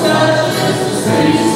Senhor Jesus Cristo.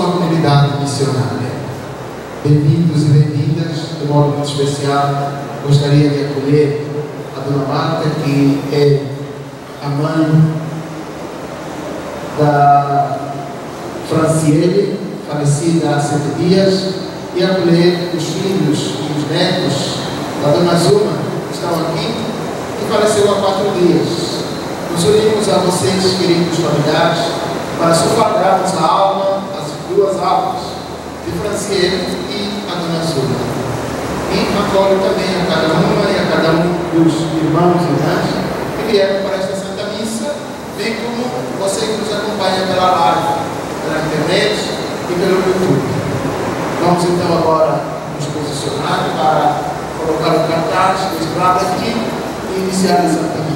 sua comunidade missionária. Bem-vindos e bem-vindas, de modo muito especial, gostaria de acolher a Dona Marta, que é a mãe da Franciele, falecida há sete dias, e acolher os filhos e os netos da Dona Zuma, que estão aqui, que faleceu há quatro dias. Nos unimos a vocês, queridos familiares, para sufragarmos a alma e a dona Sônia. E acolho também a cada uma e a cada um dos irmãos e irmãs que vieram para esta Santa Missa, bem como você que nos acompanha pela live, pela internet e pelo YouTube. Vamos então agora nos posicionar para colocar o cartaz, desbrado aqui e iniciar a Santa Missa.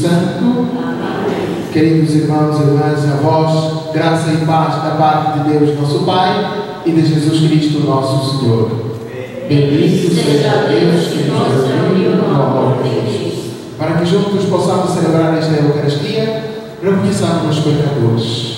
Santo. Amém. Queridos irmãos e irmãs, a vós, graça e paz da parte de Deus, nosso Pai, e de Jesus Cristo, nosso Senhor. Bendito seja Deus que nos reuniu no amor de Deus. Para que juntos possamos celebrar esta Eucaristia, reconheçamos os pecadores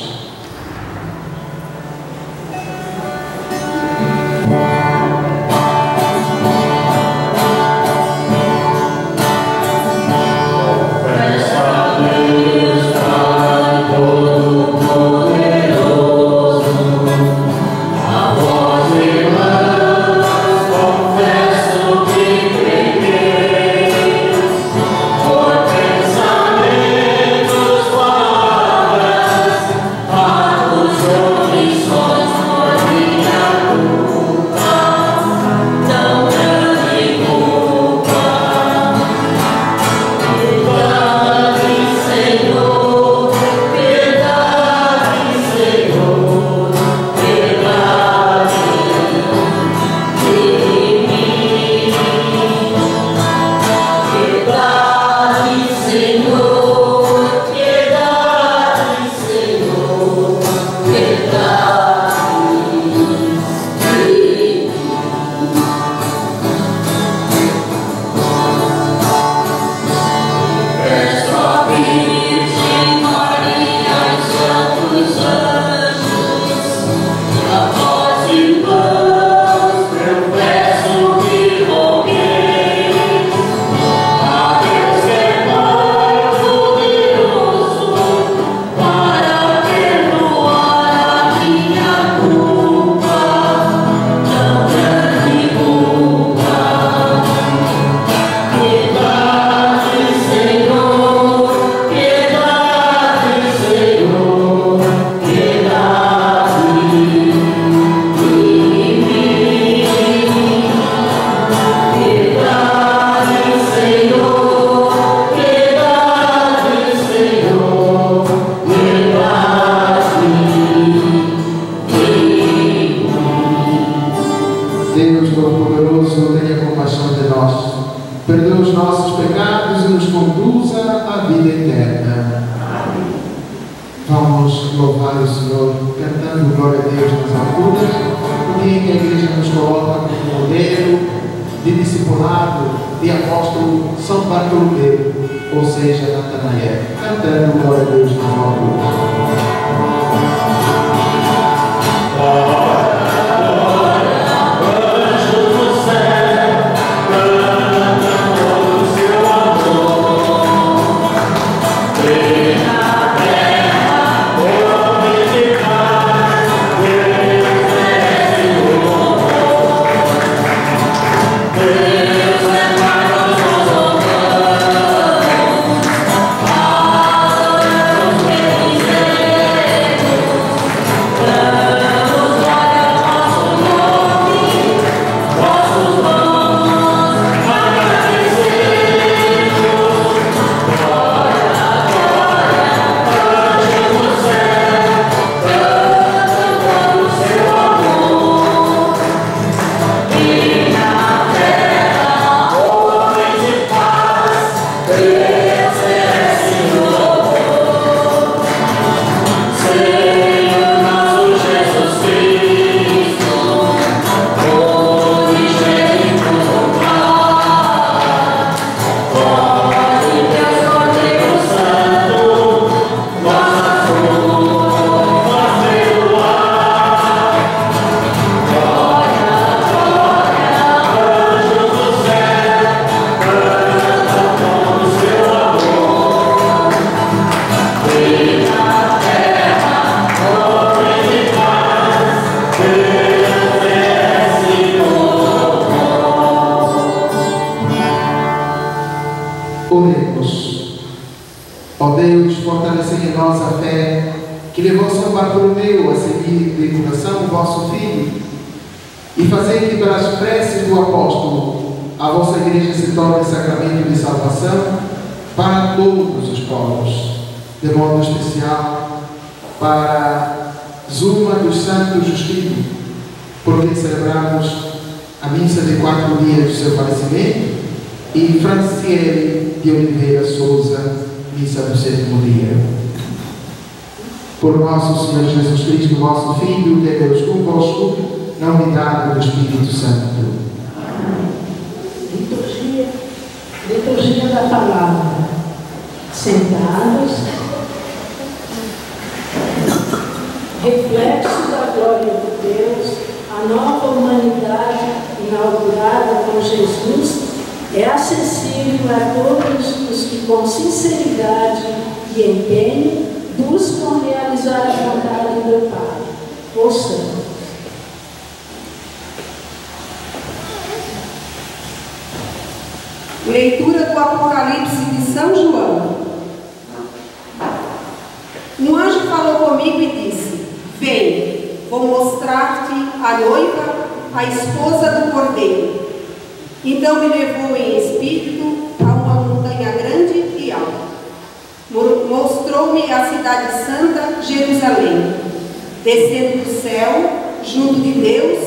junto de Deus,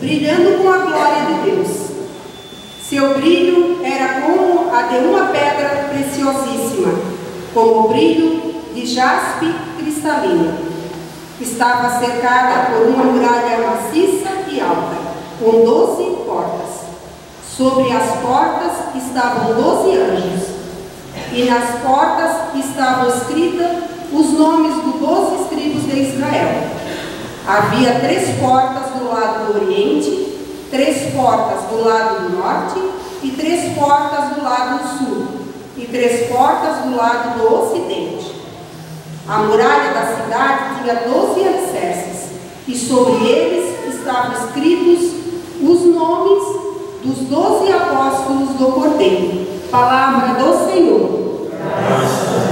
brilhando com a glória de Deus. Seu brilho era como a de uma pedra preciosíssima, como o brilho de jaspe cristalino. Estava cercada por uma muralha maciça e alta, com doze portas. Sobre as portas estavam doze anjos, e nas portas estavam escritas os nomes dos doze tribos de Israel. Havia três portas do lado do oriente, três portas do lado do norte e três portas do lado do sul e três portas do lado do ocidente. A muralha da cidade tinha doze alicerces e sobre eles estavam escritos os nomes dos doze apóstolos do Cordeiro. Palavra do Senhor. Ó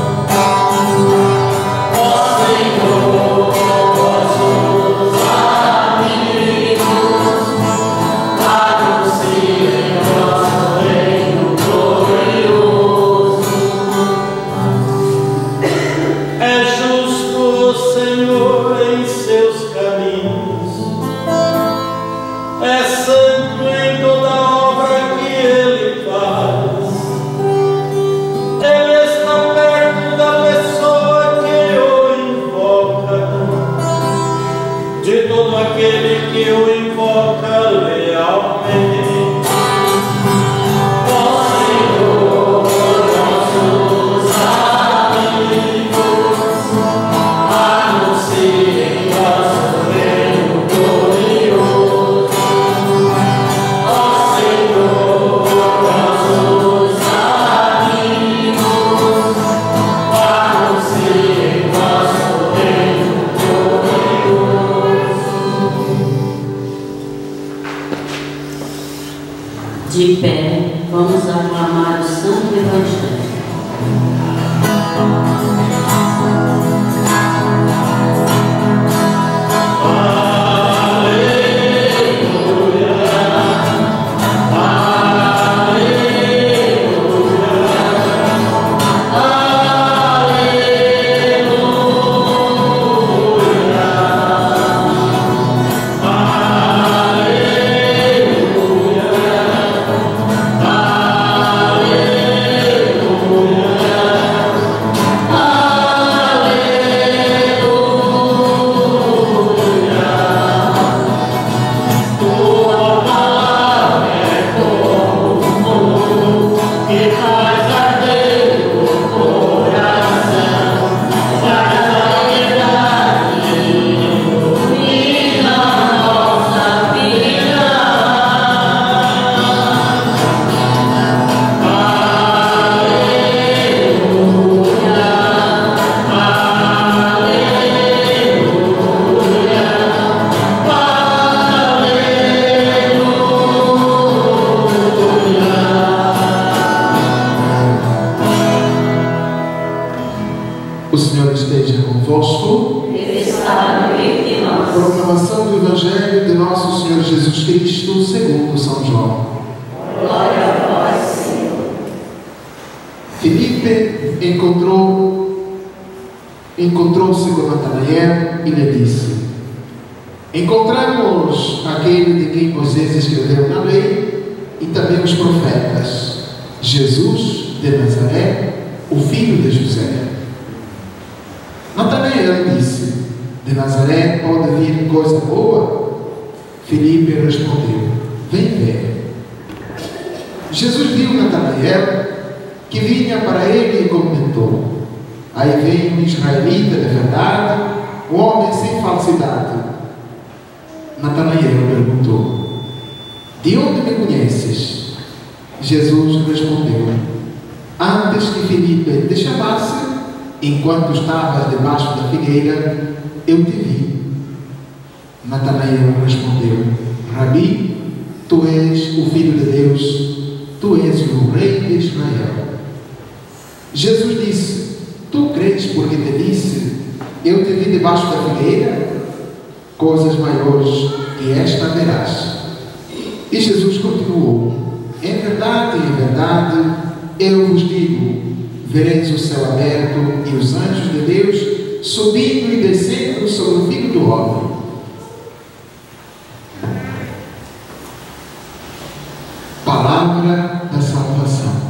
Palavra da salvação.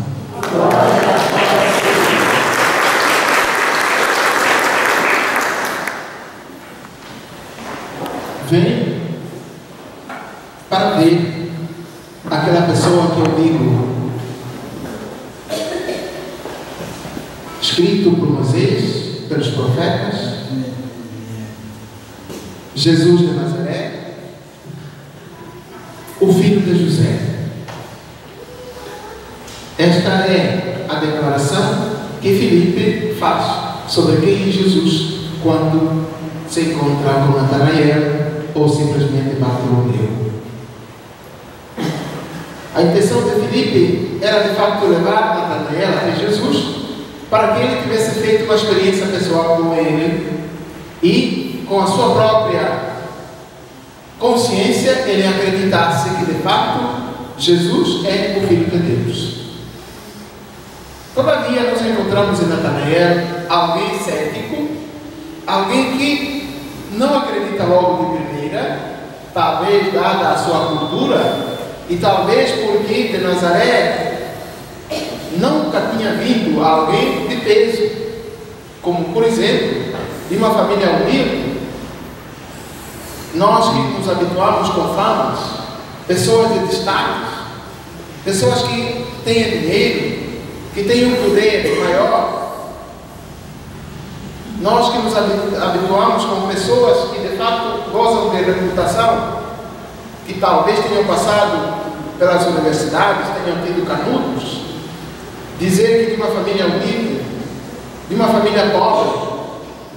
Vem para ver aquela pessoa que eu digo escrito por Moisés, pelos profetas, Jesus de Nazaré, o filho de José. Esta é a declaração que Filipe faz sobre quem é Jesus quando se encontra com Natanael ou simplesmente Bartolomeu. A intenção de Filipe era de fato levar Natanael até Jesus para que ele tivesse feito uma experiência pessoal com ele e, com a sua própria consciência, ele acreditasse que de fato Jesus é o Filho de Deus. Todavia, nós encontramos em Natanael alguém cético, alguém que não acredita logo de primeira, talvez dada a sua cultura, e talvez porque de Nazaré nunca tinha vindo alguém de peso, como por exemplo, de uma família humilde. Nós que nos habituamos com famas, pessoas de destaque, pessoas que têm dinheiro, que têm um poder maior. Nós que nos habituamos com pessoas que de fato gozam de reputação, que talvez tenham passado pelas universidades, tenham tido canudos, Dizer que de uma família humilde, de uma família pobre,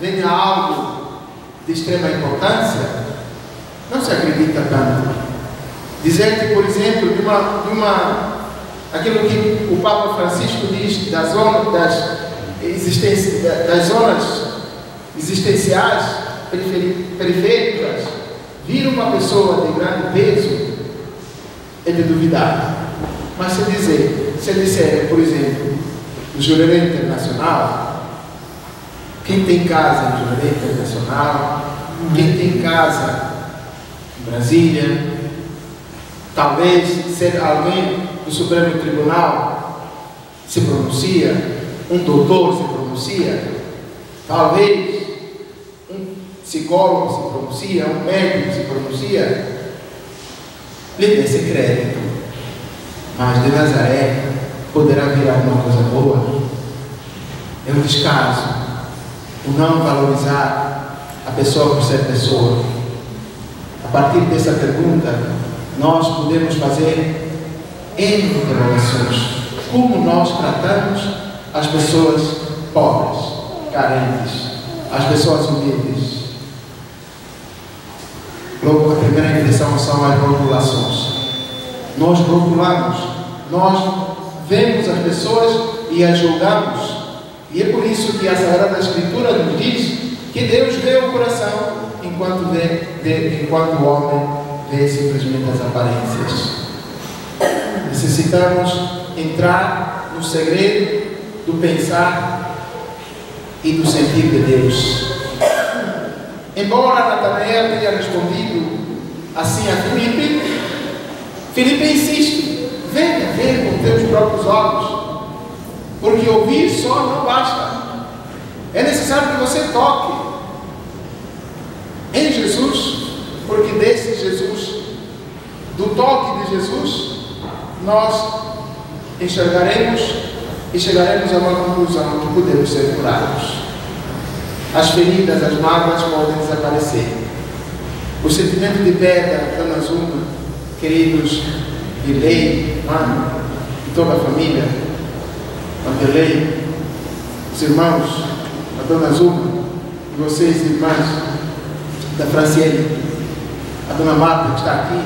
venha algo de extrema importância, não se acredita tanto. Dizer que, por exemplo, de uma, de uma aquilo que o Papa Francisco diz das zonas, das, das zonas existenciais periféricas, vir uma pessoa de grande peso é de duvidar. Mas se dizer se disser, por exemplo, o Jurerê Internacional, quem tem casa no Jurerê Internacional, quem tem casa em Brasília, talvez ser alguém do Supremo Tribunal se pronuncia, um doutor se pronuncia, talvez um psicólogo se pronuncia, um médico se pronuncia, lhe dê esse crédito. Mas de Nazaré poderá vir alguma coisa boa? É um descaso o não valorizar a pessoa por ser pessoa. A partir dessa pergunta, nós podemos fazer interrogações. Como nós tratamos as pessoas pobres, carentes, as pessoas humildes? Logo, a primeira impressão são as rotulações. Nós rotulamos, nós vemos as pessoas e as julgamos. E é por isso que a Sagrada Escritura nos diz que Deus vê o coração enquanto, vê, vê, enquanto o homem vê simplesmente as aparências. Necessitamos entrar no segredo do pensar e do sentir de Deus. Embora Natanael tenha respondido assim a Filipe, Filipe insiste Venha ver com teus próprios olhos. Porque ouvir só não basta. É necessário que você toque em Jesus, porque desse Jesus, do toque de Jesus, nós enxergaremos e chegaremos a uma conclusão que podemos ser curados. As feridas, as mágoas podem desaparecer. O sentimento de perda, Dona Zuma, queridos, de lei, mãe, e toda a família, Vanderlei, os irmãos, a dona Zuma, vocês, irmãs da Franciele, a dona Marta que está aqui,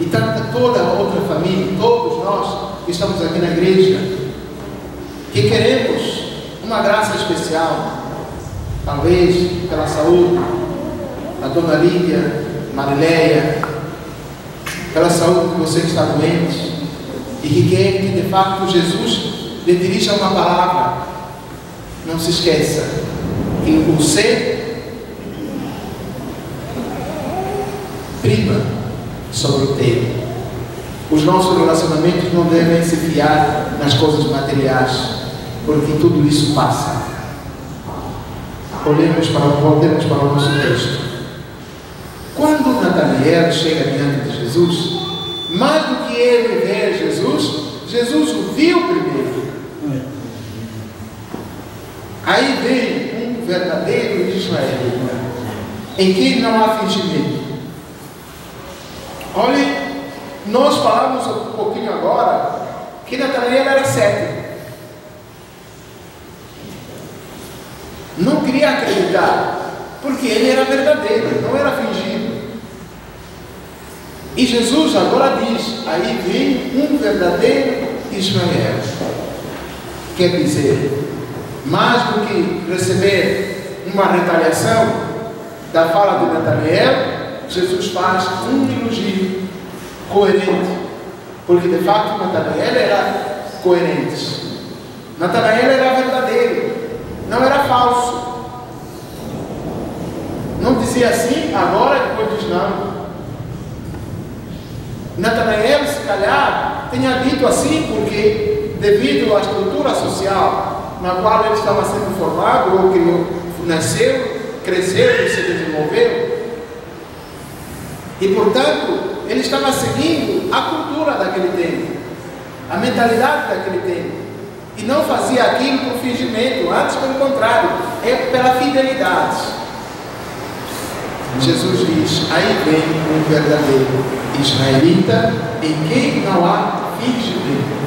e toda a outra família, todos nós que estamos aqui na igreja, que queremos uma graça especial, talvez pela saúde da dona Lídia, Marileia, pela saúde de você que está doente e que quer que de fato Jesus lhe dirija uma palavra, não se esqueça que o ser prima sobre o ter. Os nossos relacionamentos não devem se fiar nas coisas materiais, porque tudo isso passa. Olhemos para, voltemos para o nosso texto. Quando Natanael chega diante de Jesus, mais do que ele ver Jesus, Jesus o viu primeiro. Aí vem um verdadeiro israelita, em quem não há fingimento. Olhe, nós falamos um pouquinho agora que Natanael era cético. Não queria acreditar, porque ele era verdadeiro, não era fingido. E Jesus agora diz: aí vem um verdadeiro Israel. Quer dizer, mais do que receber uma retaliação da fala de Natanael, Jesus faz um elogio coerente. Porque de fato Natanael era coerente. Natanael era verdadeiro, não era falso. Não dizia assim, agora depois diz não. Natanael, se calhar, tenha dito assim porque, devido à estrutura social na qual ele estava sendo formado, ou que nasceu, cresceu e se desenvolveu, e portanto, ele estava seguindo a cultura daquele tempo, a mentalidade daquele tempo, e não fazia aquilo por fingimento, antes pelo contrário, é pela fidelidade. Jesus diz: aí vem um verdadeiro israelita em quem não há fingimento.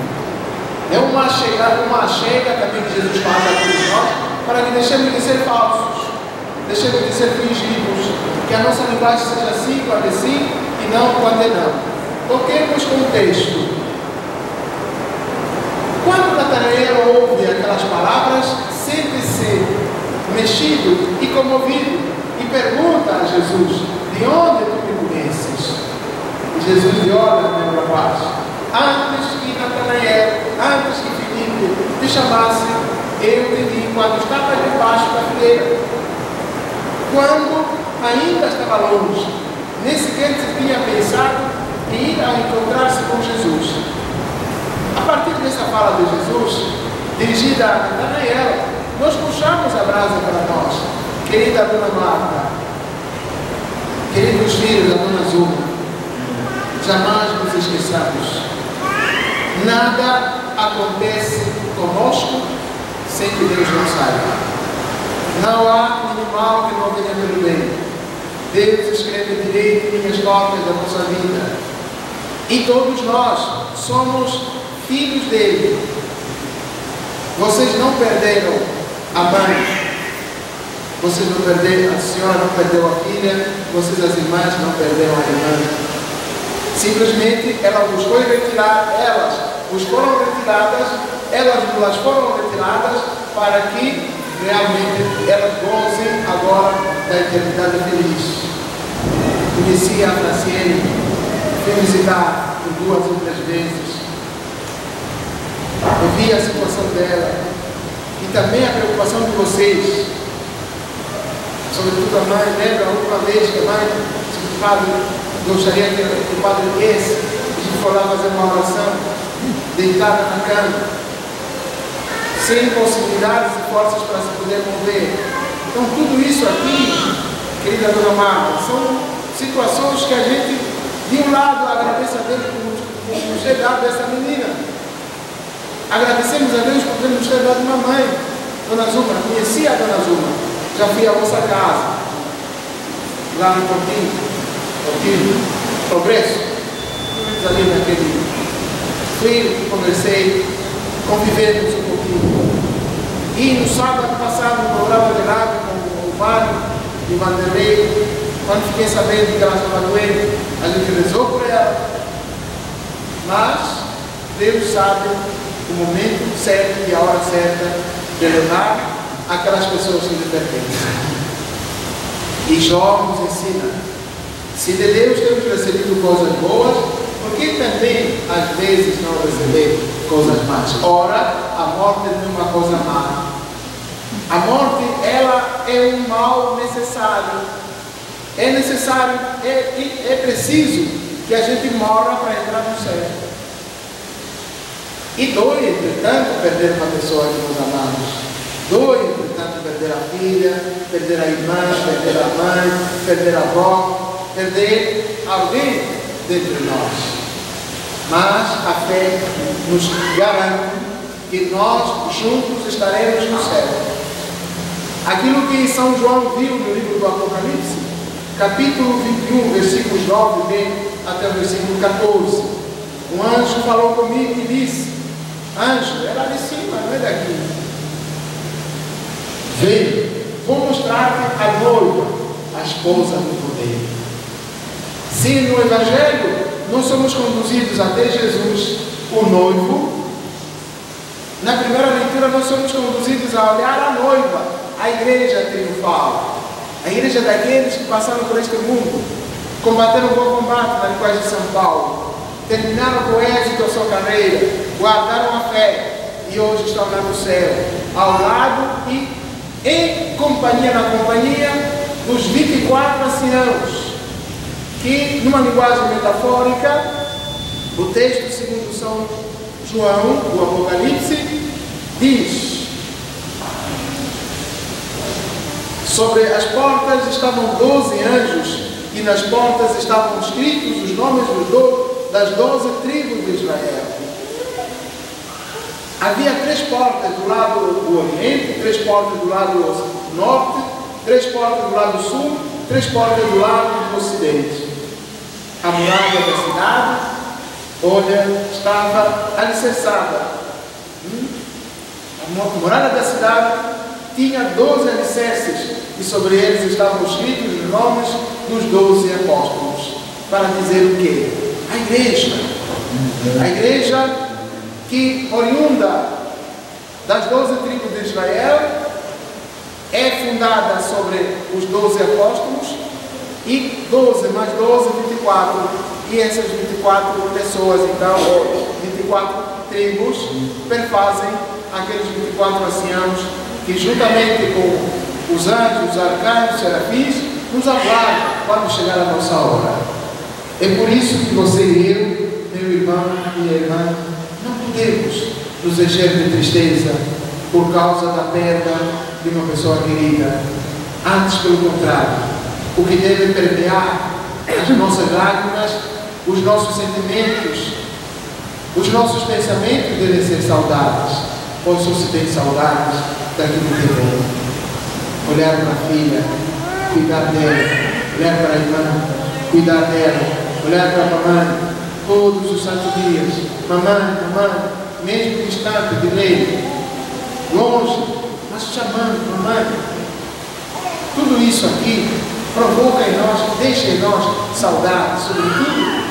É uma chegada, uma chega também que Jesus faz a todos nós para que deixemos de ser falsos, deixemos de ser fingidos, que a nossa linguagem seja assim quando é sim e não quando é não. Toquemos com o. Quando Natanael ouve aquelas palavras, sente-se mexido e comovido e pergunta a Jesus: De onde tu me conheces? E Jesus lhe olha, meu rapaz, antes que Natanael, antes que Filipe te chamasse, eu te vi quando estava debaixo da figueira. Quando ainda estava longe, nem sequer se tinha pensado em ir a encontrar-se com Jesus. A partir dessa fala de Jesus, dirigida a Natanael, nós puxamos a brasa para nós querida dona Marta, queridos filhos da dona Zuma, jamais nos esqueçamos. Nada acontece conosco sem que Deus não saiba. Não há nenhum mal que não venha pelo bem. Deus escreve direito em histórias da nossa vida. E todos nós somos filhos dele. Vocês não perderam a mãe, vocês não perderam, a senhora não perdeu a filha, vocês as irmãs não perderam a irmã. Simplesmente ela buscou retirar, elas os foram retiradas, elas las foram retiradas para que realmente elas gozem agora da eternidade feliz. Conheci a Franciene, fui visitar por duas ou três vezes. Eu vi a situação dela e também a preocupação de vocês sobretudo a mãe, lembra a última vez que a mãe o padre gostaria que, o padre viesse, a gente foi lá fazer uma oração, deitada na cama, sem possibilidades e forças para se poder mover. Então tudo isso aqui, querida dona Marta, são situações que a gente, de um lado, agradece a Deus por nos ter dado essa menina. Agradecemos a Deus por nos ter dado uma mãe, Dona Zuma, conhecia a Dona Zuma. Já fui à vossa casa, lá no Portinho, Portinho, Progresso, ali naquele. Fui, conversei, convivemos um pouquinho. E no sábado passado, no programa de rádio com o Mário e Vanderlei, quando fiquei sabendo que ela estava doente, a gente rezou por ela. Mas Deus sabe o momento certo e a hora certa de levar aquelas pessoas que lhe pertencem. E Jó nos ensina: se de Deus temos recebido coisas boas, por que também às vezes não receber coisas más? Ora, a morte não é uma coisa má. A morte, ela é um mal necessário. É necessário, é, é preciso que a gente morra para entrar no céu. E dói, entretanto, perder uma pessoa que nós amamos. Dói, entretanto, perder a filha, perder a irmã, perder a mãe, perder a avó, perder alguém dentre nós. Mas a fé nos garante que nós juntos estaremos no céu. Aquilo que São João viu no livro do Apocalipse, capítulo 21, versículos 9b até o versículo 14. Um anjo falou comigo e disse: Anjo, é lá de cima, não é daqui. Vem, vou mostrar-te a noiva, a esposa do poder. Se no Evangelho nós somos conduzidos até Jesus, o noivo, na primeira leitura nós somos conduzidos a olhar a noiva, a igreja triunfal, a igreja daqueles que passaram por este mundo, combateram o bom combate na linguagem de São Paulo, terminaram com êxito a sua carreira, guardaram a fé e hoje estão lá no céu, ao lado e em companhia, na companhia dos 24 anciãos, que numa linguagem metafórica, o texto segundo São João, o Apocalipse, diz: Sobre as portas estavam doze anjos, e nas portas estavam escritos os nomes das doze tribos de Israel. Havia três portas do lado do Oriente, três portas do lado norte, três portas do lado sul, três portas do lado do Ocidente. A muralha da cidade Olha, estava alicerçada. Hum? A morada da cidade tinha doze alicerces e sobre eles estavam escritos os nomes dos doze apóstolos. Para dizer o quê? A igreja. A igreja que, oriunda das doze tribos de Israel, é fundada sobre os doze apóstolos e 12 mais 12, 24 e essas 24 pessoas, então, 24 tribos, perfazem aqueles 24 anciãos que, juntamente com os anjos, os arcanjos, os serafins, nos aguardam quando chegar a nossa hora. É por isso que você e eu, meu irmão, minha irmã, não podemos nos encher de tristeza por causa da perda de uma pessoa querida. Antes, pelo contrário, o que deve permear as nossas lágrimas os nossos sentimentos, os nossos pensamentos devem ser saudáveis, pois só se tem saudades daquilo que é bom. Olhar para a filha, cuidar dela, olhar para a irmã, cuidar dela, olhar para a mamãe, todos os santos dias. Mamãe, mamãe, mesmo distante de lei, longe, mas chamando, mamãe. Tudo isso aqui provoca em nós, deixa em nós saudade, sobretudo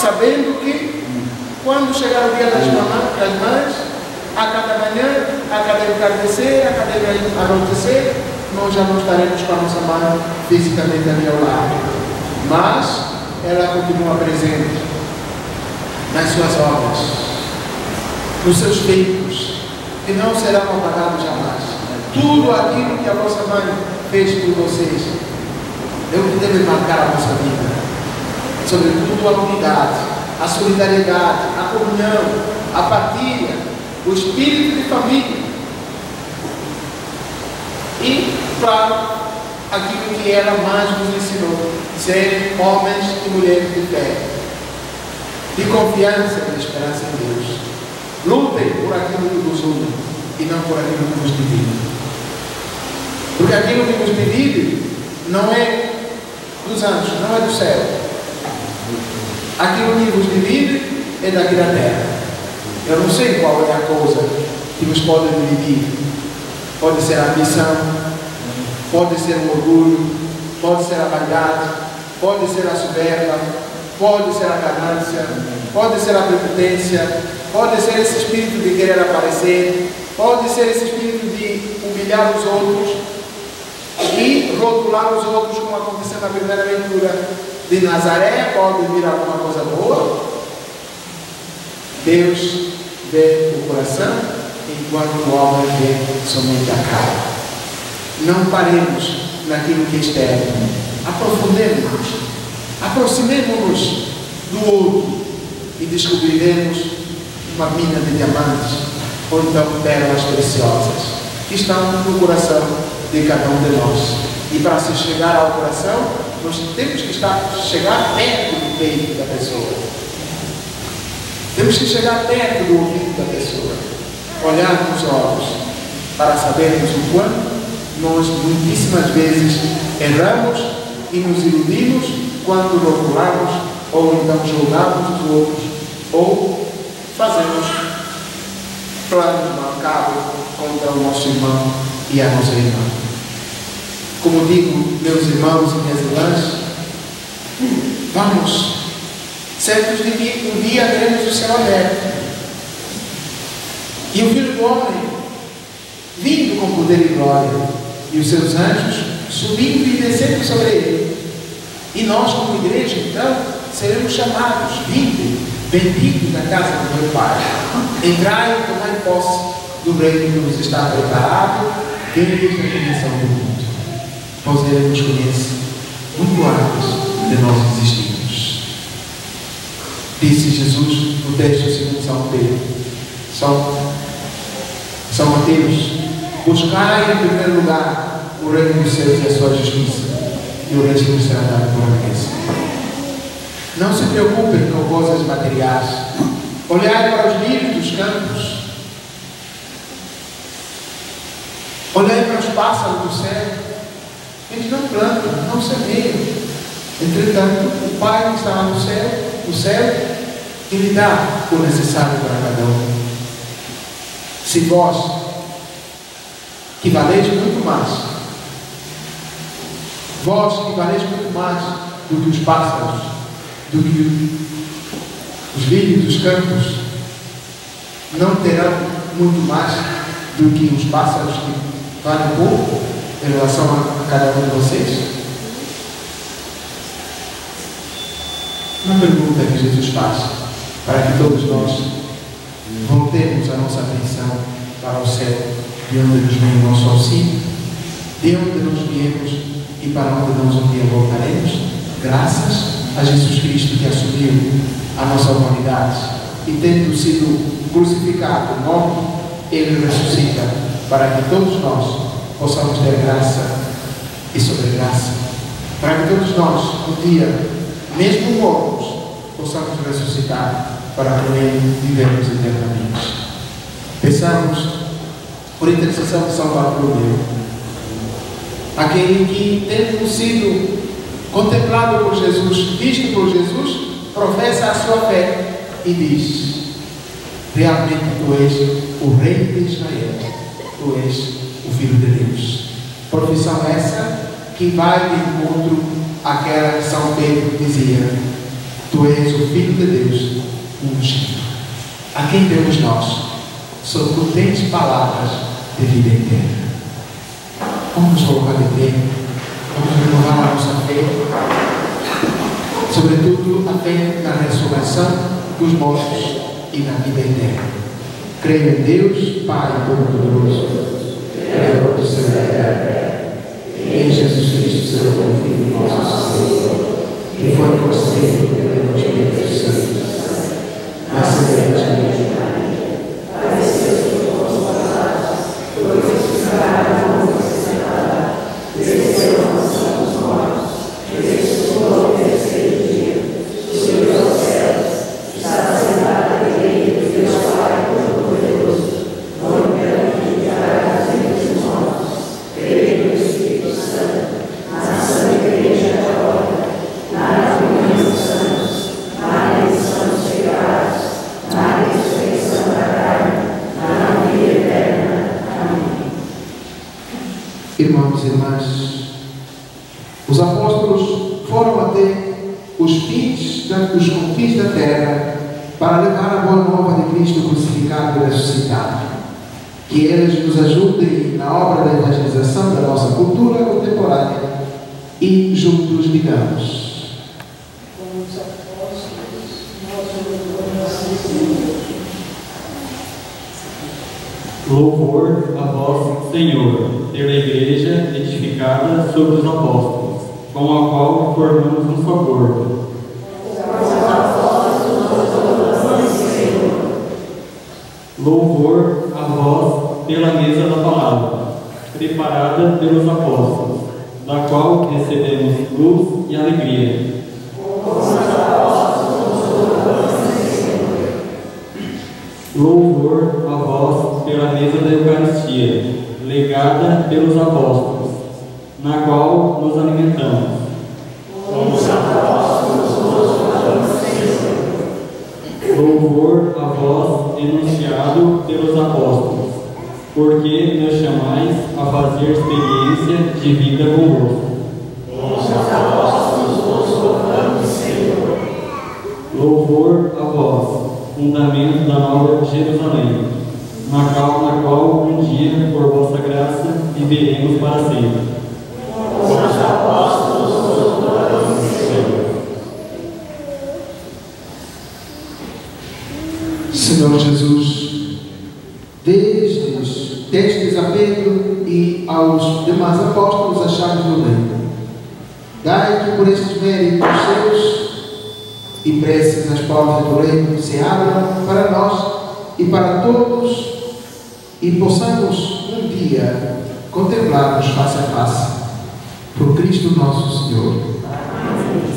sabendo que quando chegar o dia das, das mães, a cada manhã, a cada entardecer, a cada anoitecer, nós já não estaremos com a nossa mãe fisicamente ali ao lado. Mas ela continua presente nas suas obras, nos seus feitos, que não serão apagados jamais. Tudo aquilo que a vossa mãe fez por vocês é o que deve marcar a nossa vida sobretudo a unidade, a solidariedade, a comunhão, a partilha, o espírito de família. E, claro, aquilo que ela mais nos ensinou, ser homens e mulheres de fé, de confiança e esperança em Deus. Lutem por aquilo que vos une e não por aquilo que vos divide. Porque aquilo que vos divide não é dos anjos, não é do céu, Aquilo que vos divide é daqui da terra. Eu não sei qual é a coisa que nos pode dividir. Pode ser a ambição, pode ser o orgulho, pode ser a vaidade, pode ser a soberba, pode ser a ganância, pode ser a prepotência, pode ser esse espírito de querer aparecer, pode ser esse espírito de humilhar os outros e rotular os outros, como aconteceu na primeira leitura de Nazaré pode vir alguma coisa boa? Deus vê o coração, enquanto o homem vê somente a cara. Não paremos naquilo que é externo. Aprofundemos, aproximemos-nos do outro e descobriremos uma mina de diamantes ou então pérolas preciosas que estão no coração de cada um de nós. E para se chegar ao coração, nós temos que estar, chegar perto do peito da pessoa. Temos que chegar perto do ouvido da pessoa, olhar nos olhos, para sabermos o quanto nós muitíssimas vezes erramos e nos iludimos quando rotulamos ou então julgamos os outros ou fazemos planos macabros contra o nosso irmão e a nossa irmã. Como digo, meus irmãos e minhas irmãs, vamos, certos de que um dia teremos o céu aberto. E o Filho do Homem, vindo com poder e glória, e os seus anjos subindo e descendo sobre ele. E nós, como igreja, então, seremos chamados, vindo, benditos na casa do meu Pai. Entrai e tomai posse do reino que nos está preparado a criação do mundo. Pois ele nos conhece muito antes de nós existirmos. Disse Jesus no texto segundo São Pedro, São, São Mateus, buscai em primeiro lugar o reino dos céus e a sua justiça, e o resto nos será dado por acréscimo. Não se preocupem com coisas materiais. Olhai para os lírios dos campos. Olhai para os pássaros do céu. Eles não plantam, não semeiam. Entretanto, o Pai que está lá no céu, no céu, Ele dá o necessário para cada um. Se vós, que valeis muito mais, vós que valeis muito mais do que os pássaros, do que os lírios dos campos, não terão muito mais do que os pássaros que valem pouco em relação a cada um de vocês? Uma pergunta que Jesus faz para que todos nós voltemos a nossa atenção para o céu, de onde nos vem o nosso auxílio, de onde nos viemos e para onde nós um dia voltaremos, graças a Jesus Cristo que assumiu a nossa humanidade e tendo sido crucificado, morto, ele ressuscita para que todos nós possamos ter graça e sobre graça, para que todos nós um dia mesmo mortos, possamos ressuscitar para com Ele vivermos eternamente. Peçamos por intercessão de São Bartolomeu, aquele que, tendo sido contemplado por Jesus, visto por Jesus, professa a sua fé e diz: Realmente tu és o Rei de Israel, tu és o Filho de Deus. Profissão essa que vai de encontro àquela que São Pedro dizia: Tu és o Filho de Deus, ungido. A quem temos nós? São potentes palavras de vida eterna. Vamos colocar de pé, vamos renovar a nossa fé, sobretudo a fé na ressurreição dos mortos e na vida eterna. Creio em Deus, Pai Todo-Poderoso, Criador do céu e da terra, em Jesus Cristo, seu Filho, nosso Senhor, que foi concebido pelo nasceu de Irmãos e louvor a vós enunciado pelos apóstolos, porque nos chamais a fazer experiência de vida convosco. Os apóstolos vos louvamos, Senhor. Louvor a vós, fundamento da nova Jerusalém, na qual, na qual um dia, por vossa graça, viveremos para sempre. Os apóstolos Senhor Jesus, destes, desde a Pedro e aos demais apóstolos a chave do reino. Dai que por estes méritos seus e preces as portas do reino se abram para nós e para todos e possamos um dia contemplar-nos face a face por Cristo nosso Senhor. Amém.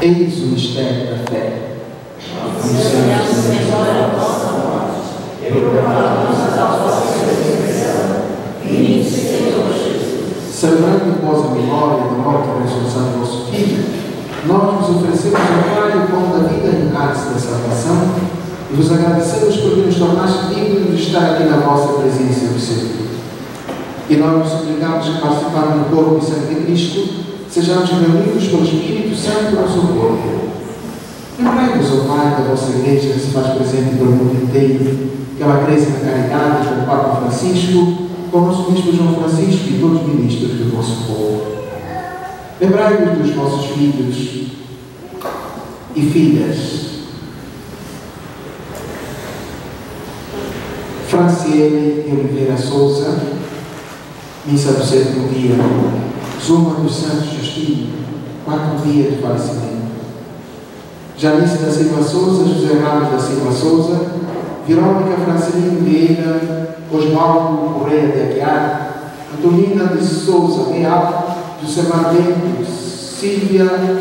Eis o mistério da fé. Celebrando em vossa memória da morte e ressurreição do vosso Filho, nós vos oferecemos ao Pai o pão da vida e o cálice da salvação e vos agradecemos porque nos tornaste dignos de estar aqui na vossa presença Senhor. E nós vos suplicamos que participando do corpo e sangue Cristo, sejamos reunidos pelo Espírito Santo no seu corpo. Lembrai-vos, ó Pai, da vossa igreja que se faz presente pelo mundo inteiro, que ela cresça na caridade com o Papa Francisco, com o nosso Bispo João Francisco e todos os ministros do vosso povo. Lembrai-vos dos vossos filhos e filhas. Franciele Oliveira Souza, missa do sétimo dia. Zuma dos Santos Justino, quatro dias de falecimento. Janice da Silva Souza, José Ramos da Silva Souza, Verônica Francelino Vieira, Oswaldo Correia de Aguiar, Antonina de Souza Real, José Martins, Silvia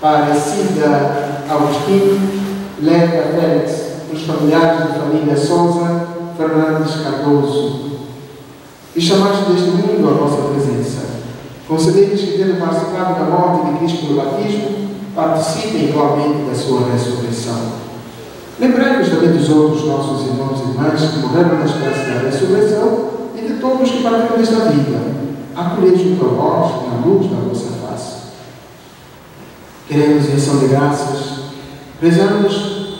Parecida Agostinho, Leca Félix, os familiares da família Souza, Fernandes Cardoso. E chamaste deste mundo a vossa presença. Concedei-lhes que, tendo participado da morte de Cristo pelo batismo, participem igualmente da sua ressurreição. Lembremos também dos outros nossos irmãos e irmãs que morreram na esperança da ressurreição e de todos que partiram desta vida. Acolhei junto a vós, na luz da vossa face. Queremos, em ação de graças, rezamos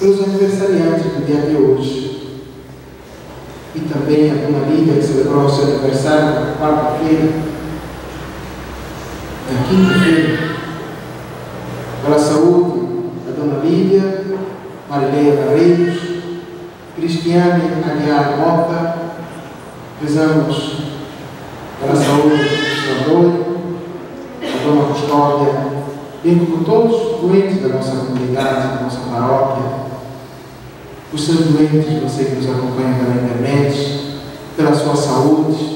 pelos aniversariantes do dia de hoje. E também a Dona Lívia, que celebrou seu aniversário na quarta-feira, na quinta-feira. Pela saúde, a Dona Lívia, Marileia Barreiros, Cristiane Aguiar Mota, rezamos pela saúde do Senhor a Dona Custódia, bem como todos os doentes da nossa comunidade, da nossa paróquia, os seus doentes, você que nos acompanha pela internet, pela sua saúde.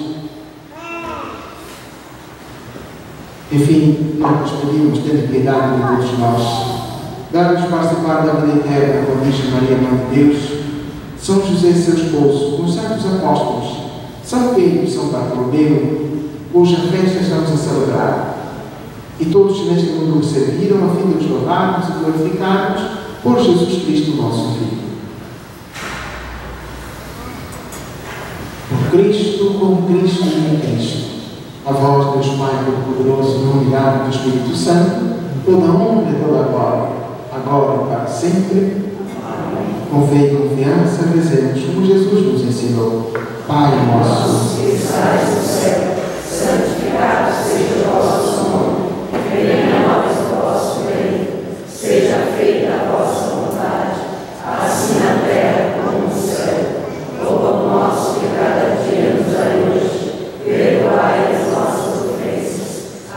Enfim, nós pedimos ter piedade de todos nós. Dar-nos participar da vida eterna com a Virgem Maria, Mãe de Deus, São José, seu esposo, com os santos apóstolos, São Pedro São Bartolomeu, cuja festa estamos a celebrar. E todos que neste mundo nos serviram a fim de nos louvarmos e glorificarmos por Jesus Cristo, nosso Filho. Por Cristo, com Cristo e em Cristo. A vós, Deus Pai Todo-Poderoso, no unidade do Espírito Santo, toda honra e toda glória, agora e para sempre. Com fé e confiança, rezemos como Jesus nos ensinou. Pai nosso, que estais no céu, santificado seja o vosso nome, venha a nós o vosso reino, seja feita a vossa vontade, assim na terra como no céu. O pão nosso de cada dia nos dai hoje, perdoai as nossas ofensas,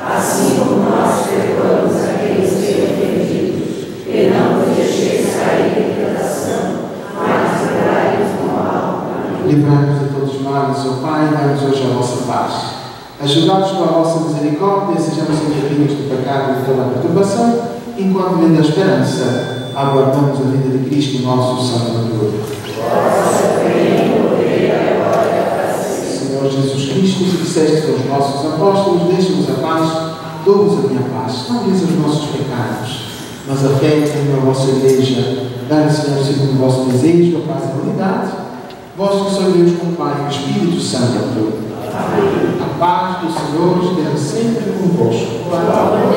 assim como nós perdoamos a quem nos tem ofendido, e não nos deixeis cair em tentação Livrai-nos de todos os males, ó Pai, dai-nos hoje a vossa paz. Ajudados com a vossa misericórdia, sejamos livres do pecado e de toda a perturbação, enquanto vem da esperança, aguardamos a vida de Cristo, nosso Salvador. Senhor Jesus Cristo, que disseste aos nossos apóstolos, deixe-nos a paz, dou-vos a minha paz, não lhes os nossos pecados, mas a fé que tem a vossa igreja, dá Senhor, segundo o vosso desejo, a paz e a unidade, vós que sois Deus com o Pai e o Espírito Santo. A paz do Senhor esteja sempre convosco. Pois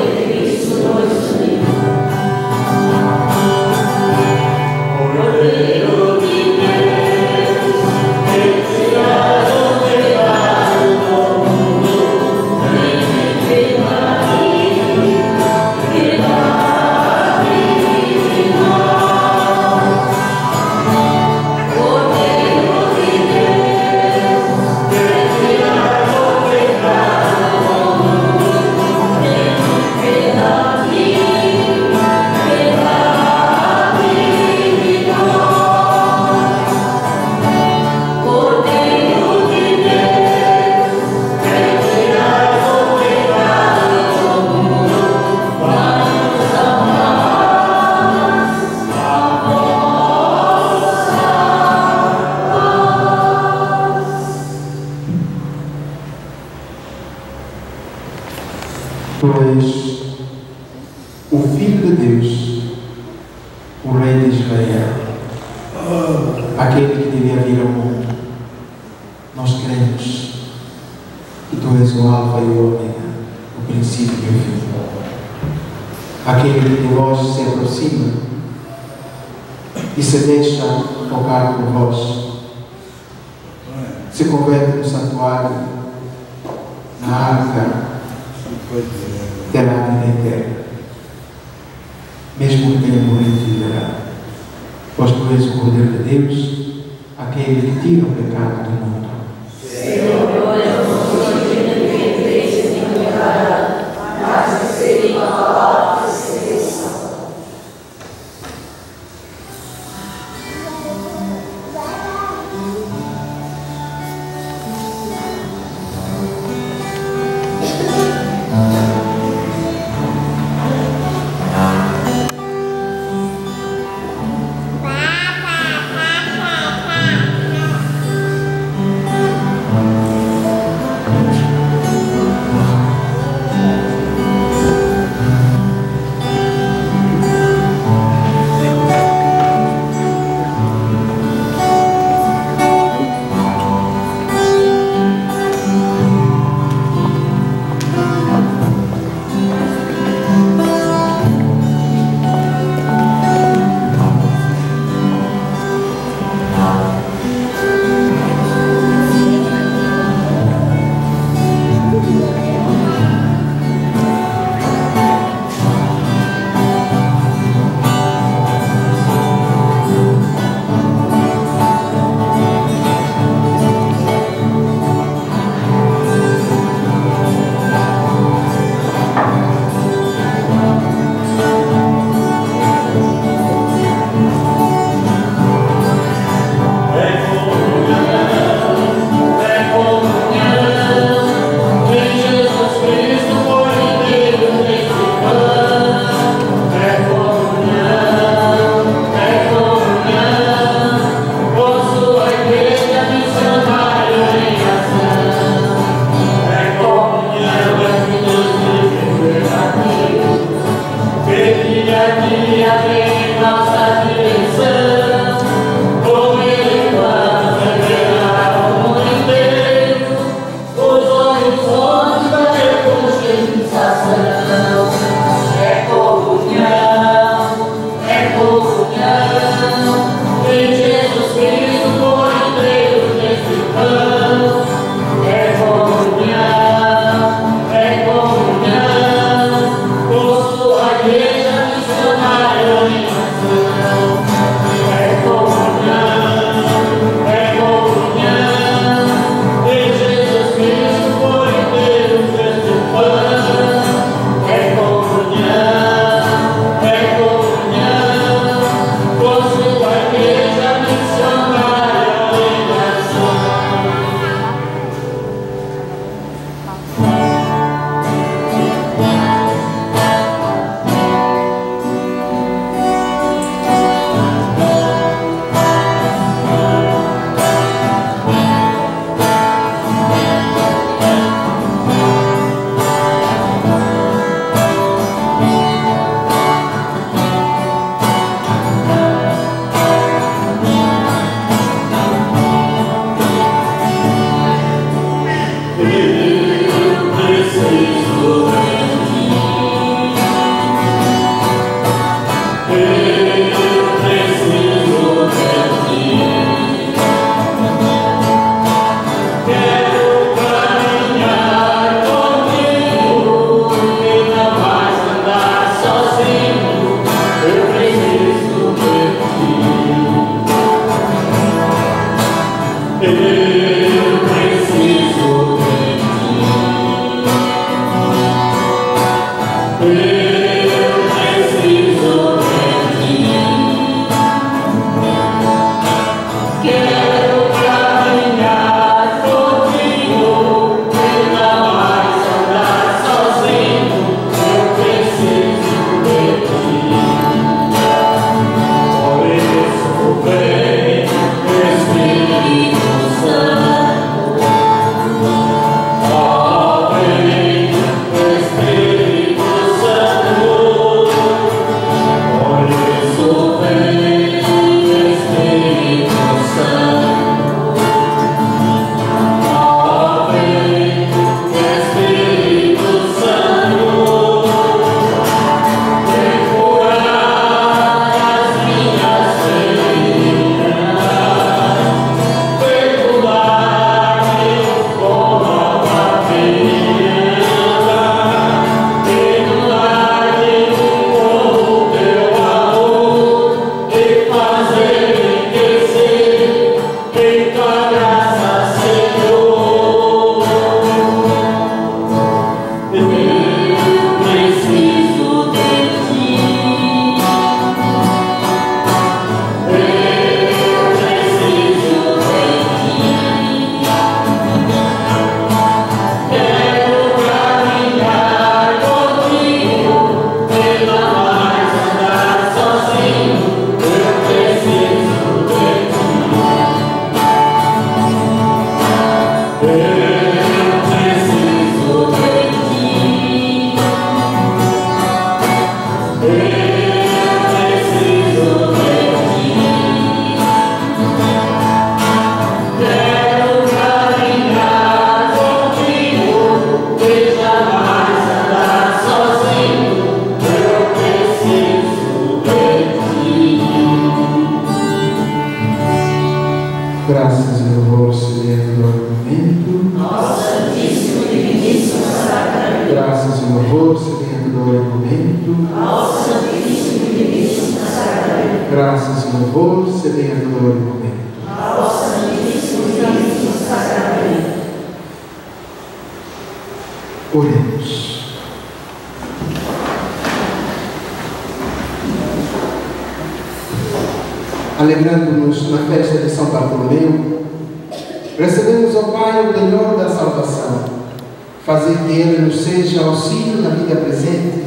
seja auxílio na vida presente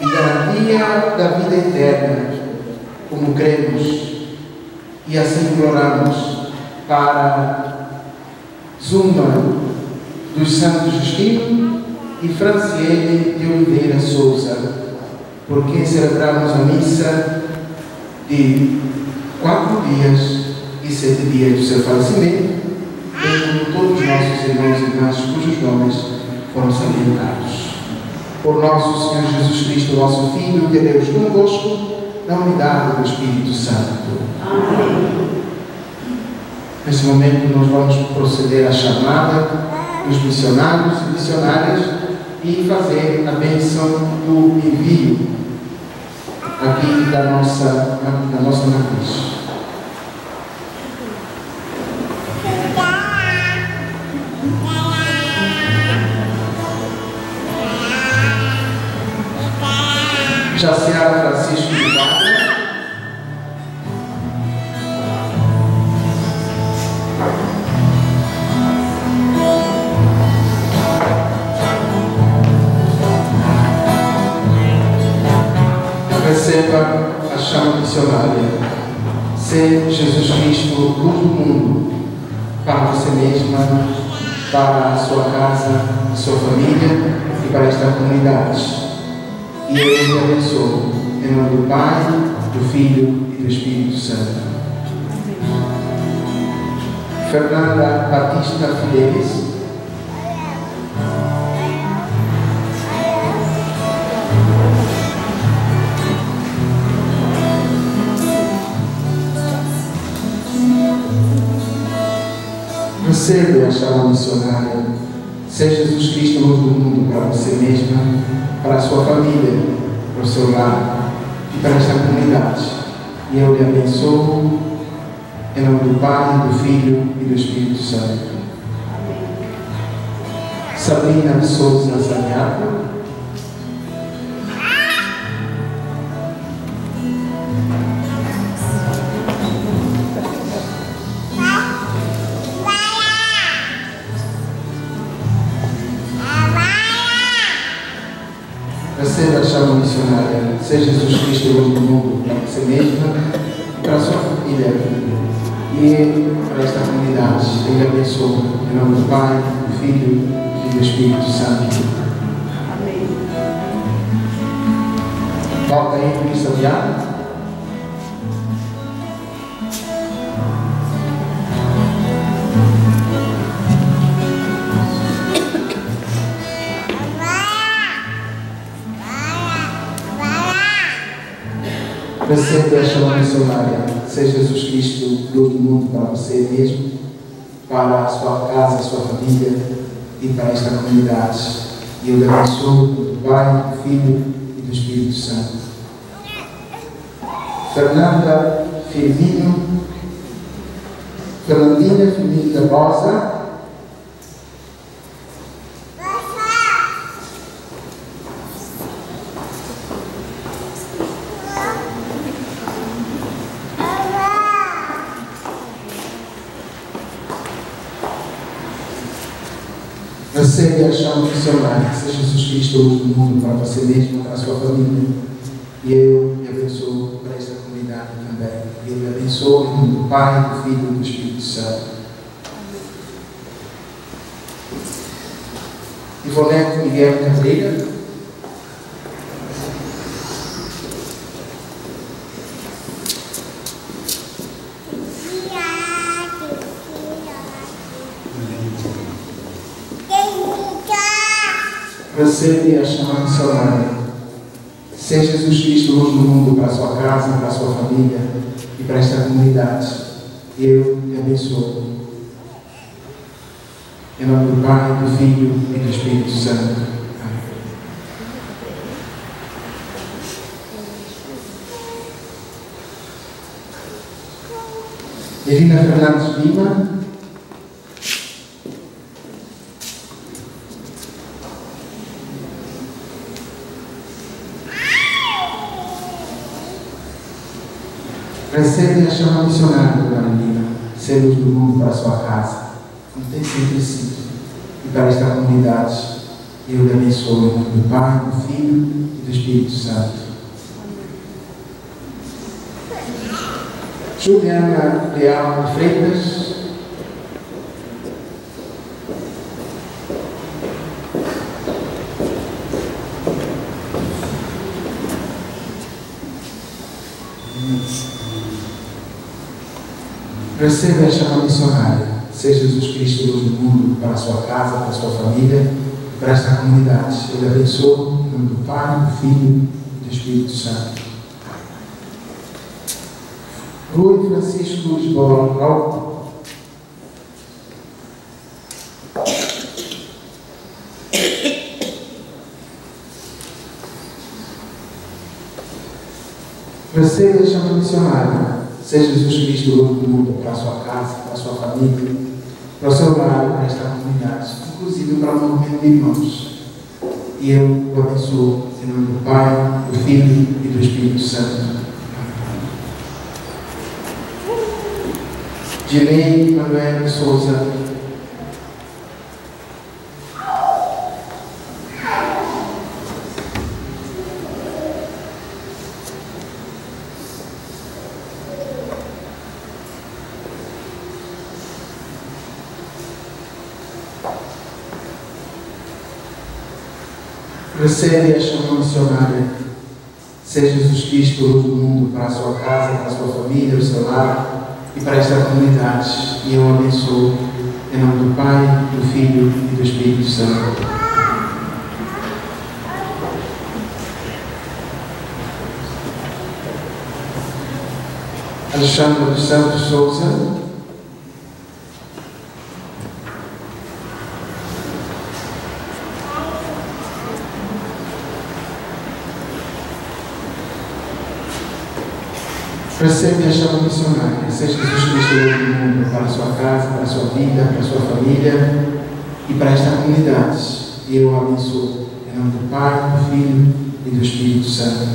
e garantia da vida eterna, como cremos, e assim imploramos para Zuma dos Santos Justino e Franciele de Oliveira Souza, por quem celebramos a missa de quatro dias e sete dias do seu falecimento, bem como todos os nossos irmãos e irmãs cujos nomes foram salientados. Por nosso Senhor Jesus Cristo, nosso Filho, que é Deus convosco, na unidade do Espírito Santo. Amém. Nesse momento, nós vamos proceder à chamada dos missionários e missionárias e fazer a benção do envio aqui da nossa, da nossa matriz. Jaciara Francisco de Wagner. Receba a chama missionária. Ser Jesus Cristo, luz do mundo, para você mesma, para a sua casa, sua família e para esta comunidade. E eu te abençoo, em nome do Pai, do Filho e do Espírito Santo. Fernanda Batista Fidelis. Receba a chama missionária. Seja Jesus Cristo luz do mundo para você mesma, para a sua família, para o seu lar e para esta comunidade. E eu lhe abençoo em nome do Pai, do Filho e do Espírito Santo. Sabrina de Souza Zaniaco. Jesus Cristo luz do mundo para você mesma e para a sua família e para esta comunidade. Eu lhe abençoo em nome do Pai, do Filho e do Espírito Santo. Amém. Volta aí, Cristo Aviado. Para você mesmo, para a sua casa, a sua família e para esta comunidade. E eu lhe abençoo do Pai, do Filho e do Espírito Santo. Fernanda Firmino, Fernandina Firmino da Rosa. Recebe a chama missionária, seja Jesus Cristo do mundo para você mesmo, para a sua família. E eu lhe abençoo para esta comunidade também. Eu lhe abençoo em nome do Pai, do Filho e do Espírito Santo. Ivonete Miguel Cabreira. Recebe a chama missionária. Seja Jesus Cristo luz do mundo para a sua casa, para a sua família e para esta comunidade. e eu te abençoo. Em nome do Pai, do Filho e do Espírito Santo. Irina Fernandes Lima. Recebe a chama missionária da menina, ser luz do mundo para a sua casa, como tem sempre sido, e para esta comunidade. Eu lhe abençoo em nome do Pai, do Filho e do Espírito Santo. Juliana Leal Freitas. Receba a chama missionária. Seja Jesus Cristo luz do mundo para a sua casa, para a sua família, para esta comunidade. Eu lhe abençoo em nome do Pai, do Filho e do Espírito Santo. Rui Francisco Luiz Bola Receba a chama missionária. Seja Jesus Cristo o do mundo para a sua casa, para a sua família, para o seu lar, para esta comunidade, inclusive para o movimento de irmãos. E eu o abençoo em nome do Pai, do Filho e do Espírito Santo. Dilei Manuel Souza. Recebe a chama missionária. Seja Jesus Cristo luz do mundo para a sua casa, para a sua família, o seu lar e para esta comunidade. E eu abençoo em nome do Pai, do Filho e do Espírito Santo. Alexandre Santos Souza. Recebe a chama missionária, seja Jesus Cristo do mundo para a sua casa, para a sua vida, para a sua família e para esta comunidade. E eu abençoo em nome do Pai, do Filho e do Espírito Santo.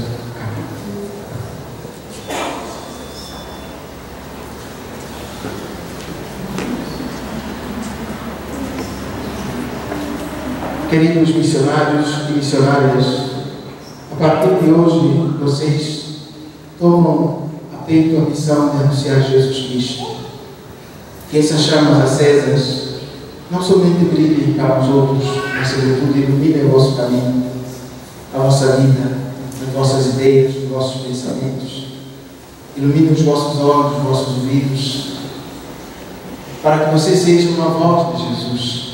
Queridos missionários e missionárias, a partir de hoje vocês tomam peito a missão de anunciar Jesus Cristo. Que essas chamas acesas não somente brilhem para os outros, mas sobretudo iluminem o vosso caminho, a vossa vida, as vossas ideias, os vossos pensamentos. Iluminem os vossos olhos, os vossos ouvidos, para que vocês sejam uma voz de Jesus,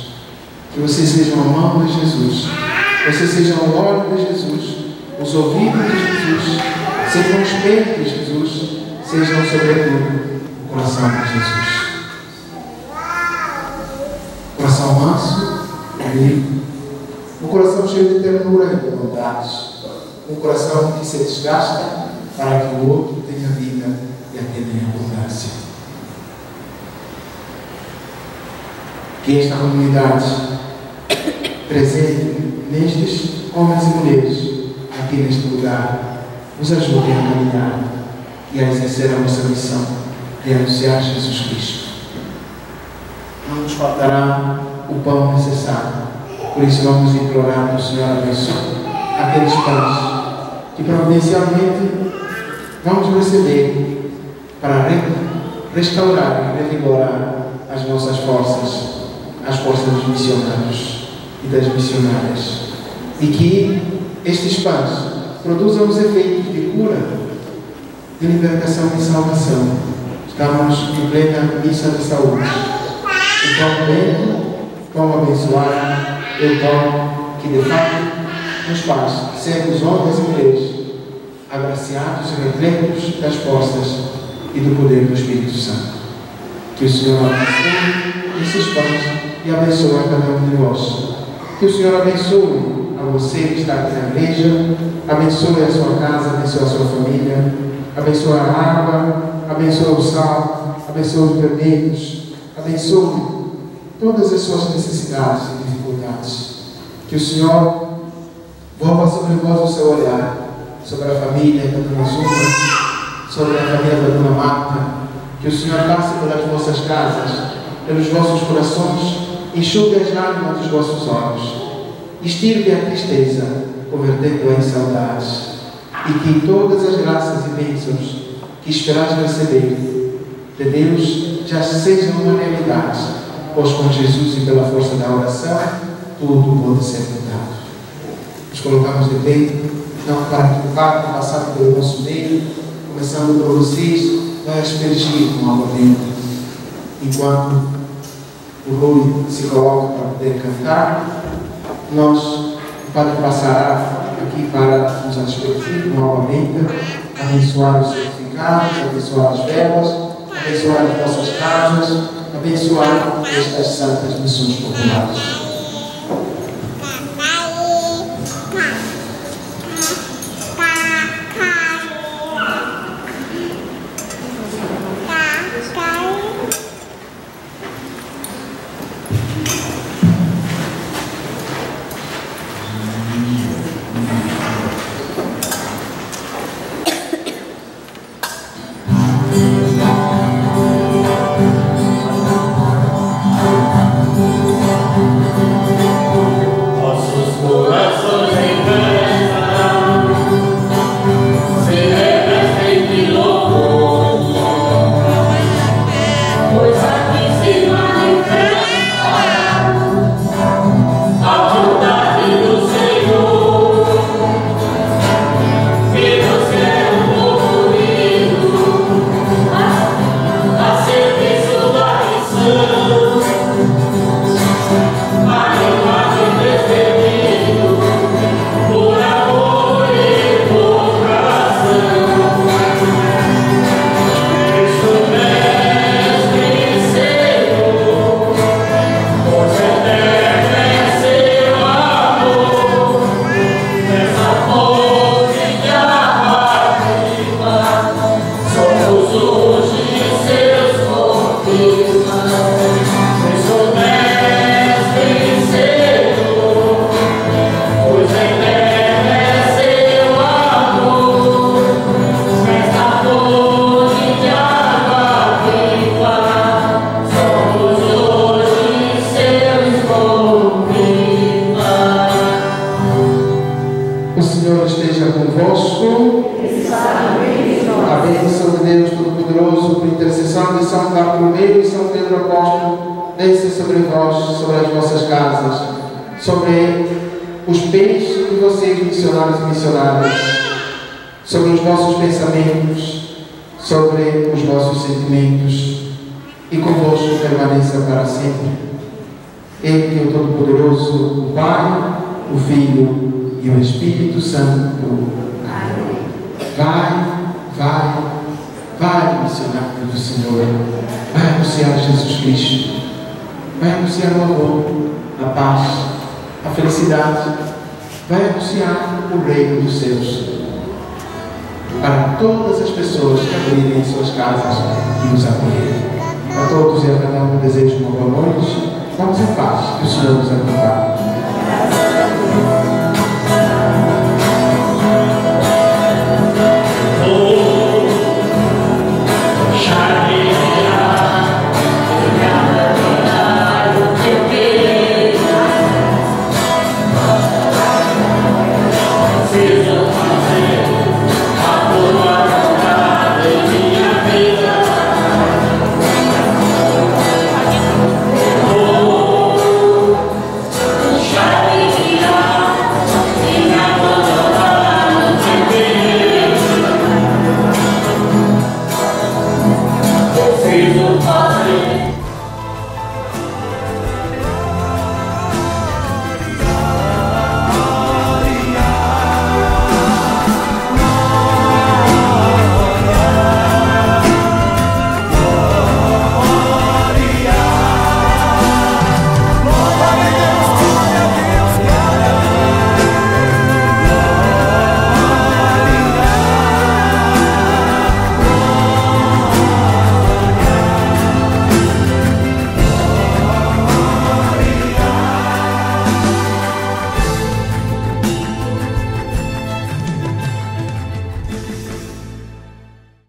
que vocês sejam a mão de Jesus, que vocês sejam o olho de Jesus, os ouvidos de Jesus, sejam os peitos de Jesus, sejam sobretudo o coração de Jesus. Coração manso, amigo, um coração cheio de ternura e de bondade, um coração que se desgasta para que o outro tenha vida e a tenha em abundância. Que esta comunidade presente nestes homens e mulheres aqui neste lugar nos ajude a caminhar e a exercer a nossa missão de anunciar Jesus Cristo. Não nos faltará o pão necessário, por isso vamos implorar ao Senhor abençoe aqueles pães que providencialmente vamos receber para restaurar e revigorar as nossas forças, as forças dos missionários e das missionárias. E que estes pães produzam os efeitos de cura, de libertação e salvação. Estamos em plena missa de saúde. O pão lento, pão abençoado, é o pão que de fato nos faz sermos homens e mulheres agraciados e repletos das forças e do poder do Espírito Santo. Que o Senhor abençoe esses pães e abençoe a cada um de vós. Que o Senhor abençoe a você que está aqui na igreja, abençoe a sua casa, abençoe a sua família, abençoe a água, abençoe o sal, abençoe os vermelhos, abençoe todas as suas necessidades e dificuldades. Que o Senhor volva sobre vós o seu olhar, sobre a família da Dona Zuma, sobre a família da Dona Marta. Que o Senhor passe pelas vossas casas, pelos vossos corações, enxugue as lágrimas dos vossos olhos, extirpe a tristeza, convertendo-a em saudades, e que todas as graças e bênçãos que esperais receber de Deus já sejam uma realidade, pois com Jesus e pela força da oração, tudo pode ser mudado. Nos colocamos de pé, não para que o passar pelo nosso meio, começando por vocês, vai aspergir com água benta, enquanto o Rui se coloca para poder cantar, nós, o Padre passará aqui para nos água benta, abençoar os certificados, abençoar as velas, abençoar as nossas casas, abençoar estas santas missões populares. Apóstolo, desça sobre vós, sobre as vossas casas, sobre os bens de vocês, missionários e missionárias, sobre os vossos pensamentos, sobre os vossos sentimentos, e convosco permaneça para sempre. Ele que é o Todo-Poderoso, o Pai, o Filho e o Espírito Santo. Vai, vai, vai missionário do Senhor. Vai anunciar Jesus Cristo. Vai anunciar o amor, a paz, a felicidade. Vai anunciar o reino dos céus. Para todas as pessoas que abrirem suas casas e nos acolherem. A todos e a cada um desejo uma boa noite. Vamos em paz. Que o Senhor nos acompanhe.